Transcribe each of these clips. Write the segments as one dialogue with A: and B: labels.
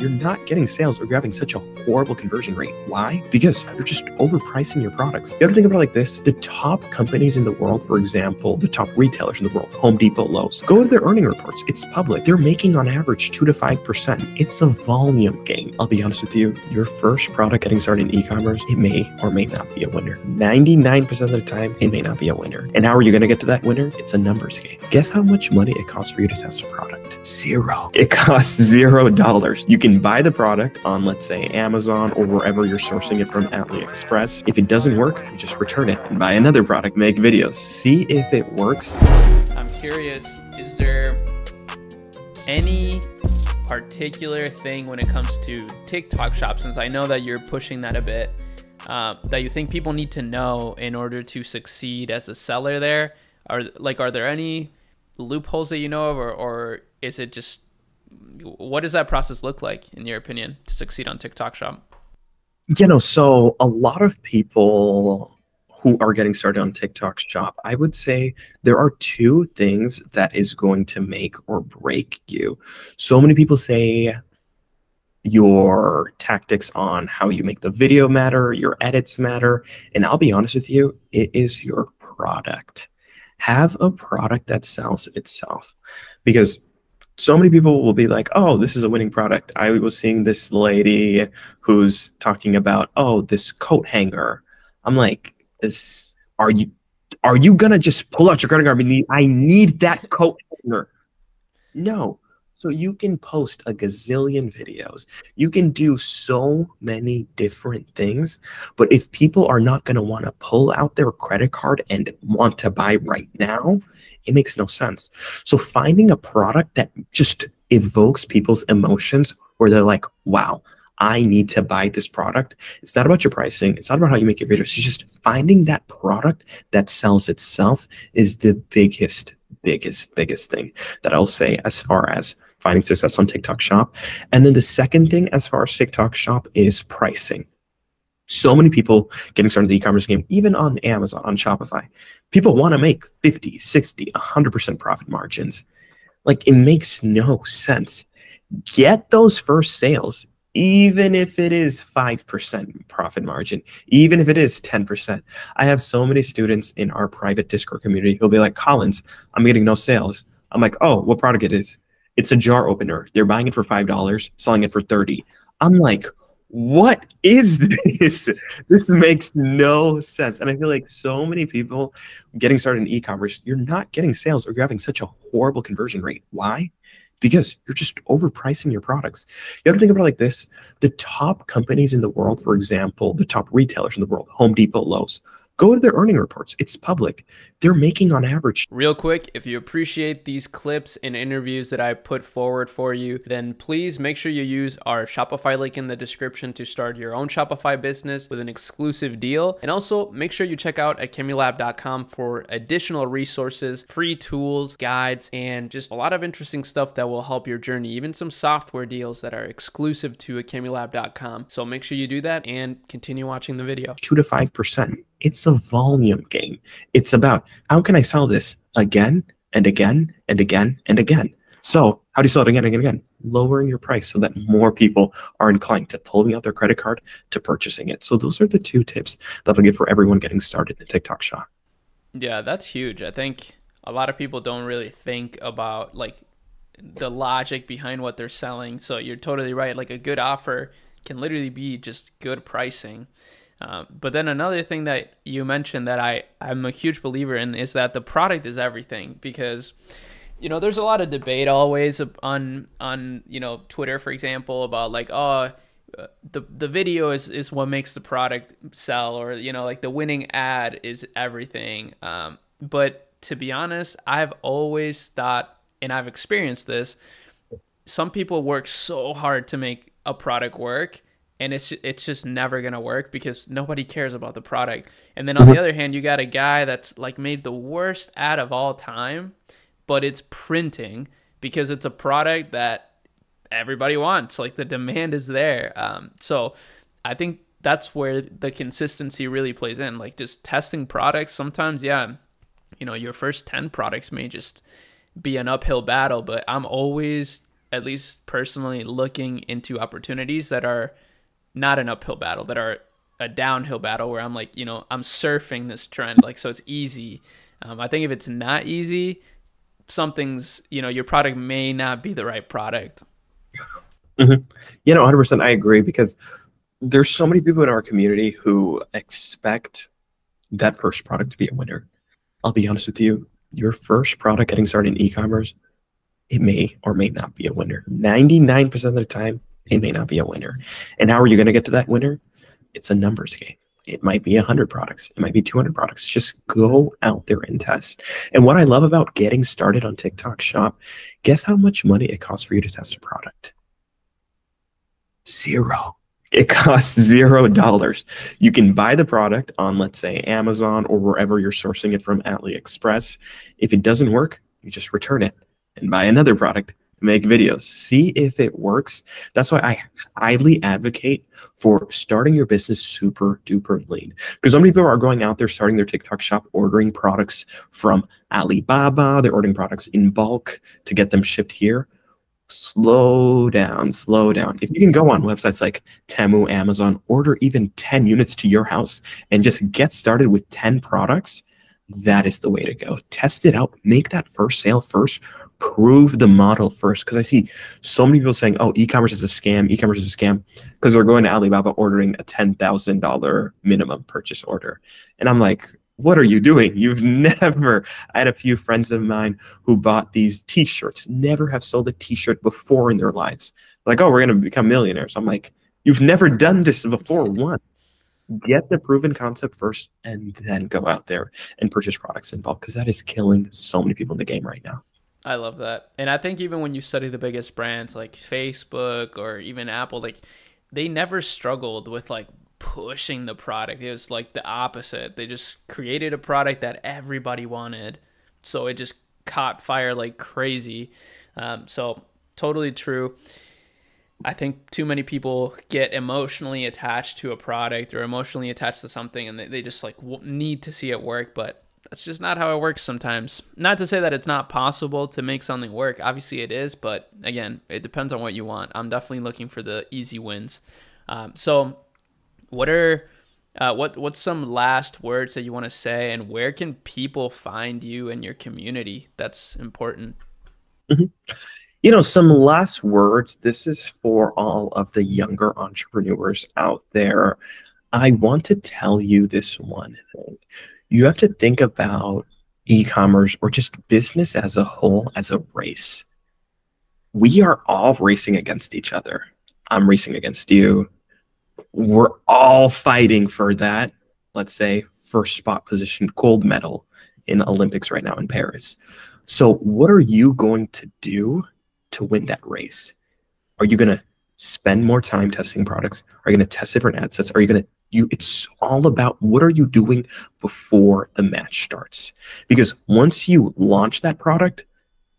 A: you're not getting sales or you're having such a horrible conversion rate. Why? Because you're just overpricing your products. You have to think about it like this the top companies in the world, for example, the top retailers in the world, Home Depot, Lowe's, go to their earning reports. It's public. They're making on average 2 to 5%. It's a volume game. I'll be honest with you, your first product getting started in e commerce, it may or may not be a winner. 99% of the time, it may not be a winner. And how are you going to get to that winner? It's a numbers game. Guess how much money it costs for you to test a product? Zero. It costs zero dollars. You can buy the product on, let's say, Amazon or wherever you're sourcing it from AliExpress. If it doesn't work, you just return it and buy another product, make videos. See if it works.
B: I'm curious, is there any particular thing when it comes to TikTok shop, since I know that you're pushing that a bit, uh, that you think people need to know in order to succeed as a seller there? Are like, are there any loopholes that you know of, or, or is it just what does that process look like in your opinion to succeed on TikTok shop?
A: You know, so a lot of people who are getting started on TikTok shop, I would say there are two things that is going to make or break you. So many people say your tactics on how you make the video matter, your edits matter, and I'll be honest with you, it is your product. Have a product that sells itself because so many people will be like, oh, this is a winning product. I was seeing this lady who's talking about, oh, this coat hanger. I'm like, is are you are you gonna just pull out your credit card and need I need that coat hanger? No. So you can post a gazillion videos. You can do so many different things. But if people are not going to want to pull out their credit card and want to buy right now, it makes no sense. So finding a product that just evokes people's emotions where they're like, wow, I need to buy this product. It's not about your pricing. It's not about how you make your videos. It's just finding that product that sells itself is the biggest, biggest, biggest thing that I'll say as far as finding success on TikTok Shop. And then the second thing as far as TikTok Shop is pricing. So many people getting started in the e-commerce game, even on Amazon, on Shopify, people want to make 50, 60, 100% profit margins. Like it makes no sense. Get those first sales, even if it is 5% profit margin, even if it is 10%. I have so many students in our private Discord community who'll be like, Collins, I'm getting no sales. I'm like, oh, what product it is? It's a jar opener. They're buying it for $5, selling it for 30. I'm like, what is this? this makes no sense. And I feel like so many people getting started in e-commerce, you're not getting sales or you're having such a horrible conversion rate. Why? Because you're just overpricing your products. You have to think about it like this. The top companies in the world, for example, the top retailers in the world, Home Depot, Lowe's, Go to their earning reports. It's public. They're making on average.
B: Real quick, if you appreciate these clips and interviews that I put forward for you, then please make sure you use our Shopify link in the description to start your own Shopify business with an exclusive deal. And also make sure you check out akemilab.com for additional resources, free tools, guides, and just a lot of interesting stuff that will help your journey, even some software deals that are exclusive to akemilab.com. So make sure you do that and continue watching the video.
A: 2 to 5%. It's a volume game. It's about how can I sell this again and again and again and again. So how do you sell it again and again? and again? Lowering your price so that more people are inclined to pulling out their credit card to purchasing it. So those are the two tips that I'll give for everyone getting started in TikTok shop.
B: Yeah, that's huge. I think a lot of people don't really think about like the logic behind what they're selling. So you're totally right. Like a good offer can literally be just good pricing. Uh, but then another thing that you mentioned that I, I'm a huge believer in is that the product is everything because you know there's a lot of debate always on on you know Twitter for example about like oh uh, the the video is is what makes the product sell or you know like the winning ad is everything. Um, but to be honest I've always thought and I've experienced this some people work so hard to make a product work and it's it's just never gonna work because nobody cares about the product. And then on the mm-hmm. other hand, you got a guy that's like made the worst ad of all time, but it's printing because it's a product that everybody wants. Like the demand is there. Um, so I think that's where the consistency really plays in. Like just testing products. Sometimes, yeah, you know, your first ten products may just be an uphill battle, but I'm always at least personally looking into opportunities that are not an uphill battle, that are a downhill battle where I'm like, you know, I'm surfing this trend, like so it's easy. Um, I think if it's not easy, something's, you know, your product may not be the right product.
A: Mm-hmm. You know, 100%. I agree because there's so many people in our community who expect that first product to be a winner. I'll be honest with you, your first product getting started in e-commerce, it may or may not be a winner. 99% of the time, it may not be a winner. And how are you going to get to that winner? It's a numbers game. It might be 100 products. It might be 200 products. Just go out there and test. And what I love about getting started on TikTok Shop, guess how much money it costs for you to test a product? Zero. It costs zero dollars. You can buy the product on, let's say, Amazon or wherever you're sourcing it from AliExpress. If it doesn't work, you just return it and buy another product make videos. See if it works. That's why i highly advocate for starting your business super duper lean. Because so many people are going out there starting their tiktok shop ordering products from alibaba. They're ordering products in bulk to get them shipped here. Slow down slow down. If you can go on websites like temu amazon order even 10 units to your house and just get started with 10 products that is the way to go. Test it out. Make that first sale first prove the model first because I see so many people saying, "Oh, e-commerce is a scam. E-commerce is a scam," because they're going to Alibaba ordering a ten thousand dollar minimum purchase order, and I'm like, "What are you doing? You've never." I had a few friends of mine who bought these T-shirts, never have sold a T-shirt before in their lives. Like, "Oh, we're gonna become millionaires." I'm like, "You've never done this before. One." Get the proven concept first and then go out there and purchase products in bulk because that is killing so many people in the game right now.
B: I love that. And I think even when you study the biggest brands like Facebook or even Apple, like they never struggled with like pushing the product. It was like the opposite. They just created a product that everybody wanted. So it just caught fire like crazy. Um, so totally true. I think too many people get emotionally attached to a product or emotionally attached to something and they, they just like need to see it work. But that's just not how it works sometimes. Not to say that it's not possible to make something work. Obviously, it is, but again, it depends on what you want. I'm definitely looking for the easy wins. Um, so, what are uh, what what's some last words that you want to say, and where can people find you and your community? That's important.
A: Mm-hmm. You know, some last words. This is for all of the younger entrepreneurs out there. I want to tell you this one thing you have to think about e-commerce or just business as a whole as a race. We are all racing against each other. I'm racing against you. We're all fighting for that, let's say, first spot position gold medal in Olympics right now in Paris. So, what are you going to do to win that race? Are you going to spend more time testing products? Are you going to test different ad sets? Are you going to you it's all about what are you doing before the match starts. Because once you launch that product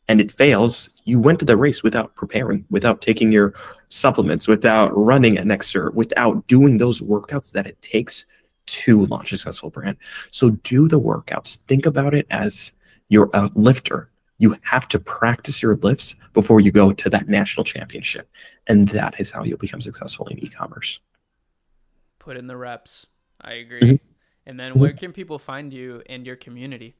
A: and it fails you went to the race without preparing without taking your supplements without running an extra without doing those workouts that it takes to launch a successful brand. So do the workouts. Think about it as you're a lifter you have to practice your lifts before you go to that national championship. And that is how you'll become successful in e-commerce
B: put in the reps. I agree. Mm-hmm. And then where can people find you and your community?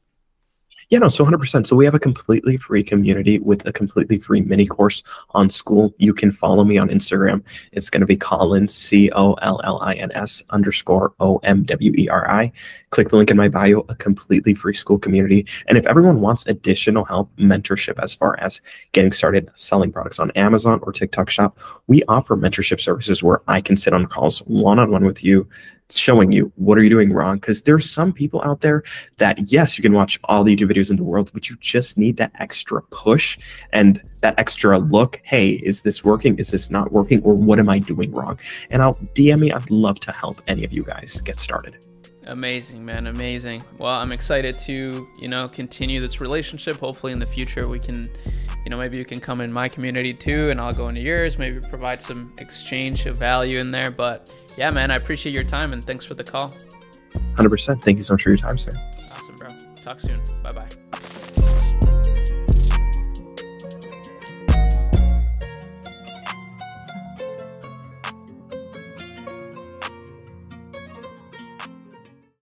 A: Yeah, no, so 100%. So we have a completely free community with a completely free mini course on Skool. You can follow me on Instagram. It's going to be Collins, C O L L I N S underscore O M W E R I. Click the link in my bio, a completely free Skool community. And if everyone wants additional help, mentorship as far as getting started selling products on Amazon or TikTok Shop, we offer mentorship services where I can sit on calls one on one with you showing you what are you doing wrong because there's some people out there that yes you can watch all the youtube videos in the world but you just need that extra push and that extra look hey is this working is this not working or what am i doing wrong and i'll dm me i'd love to help any of you guys get started
B: Amazing, man. Amazing. Well, I'm excited to, you know, continue this relationship. Hopefully in the future we can, you know, maybe you can come in my community too and I'll go into yours, maybe provide some exchange of value in there. But yeah, man, I appreciate your time and thanks for the call.
A: 100%. Thank you so much for your time, sir.
B: Awesome, bro. Talk soon. Bye bye.